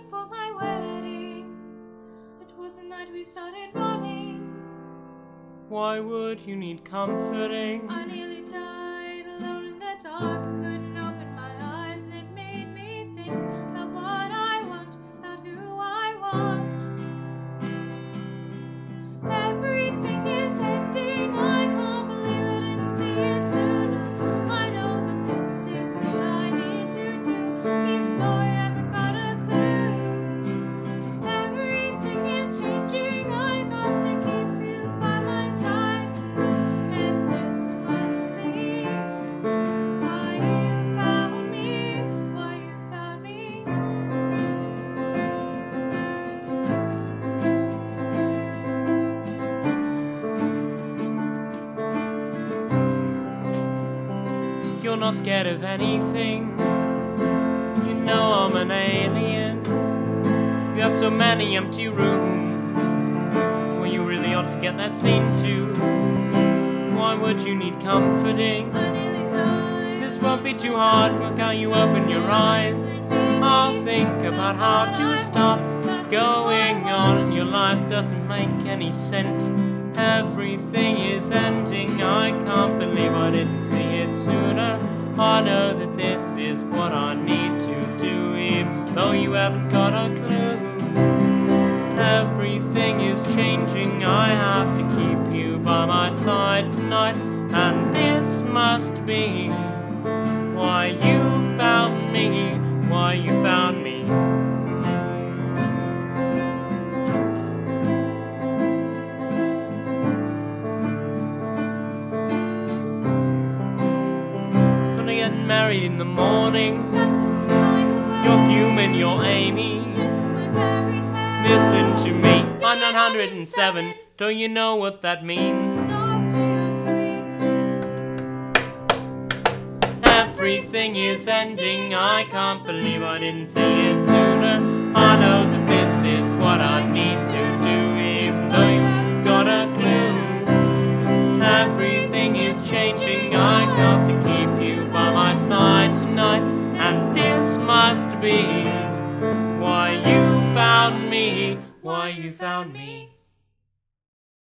before my wedding. It was the night we started running. Why would you need comforting? I nearly died You're not scared of anything. You know I'm an alien. You have so many empty rooms. Well, you really ought to get that scene too. Why would you need comforting? I nearly died. This won't be too hard. Look how you open your eyes. I'll think about how to stop going on. Your life doesn't make any sense. Everything is ending. I can't believe I didn't see. I know that this is what I need to do, even though you haven't got a clue. Everything is changing. I have to keep you by my side tonight, and this must be why you found me. Get married in the morning. You're human, you're Amy. Listen to me. I'm 907. Don't you know what that means? Everything is ending. I can't believe I didn't see it sooner. I know that this is what I need to side tonight, and this must be why you found me. Why you found me.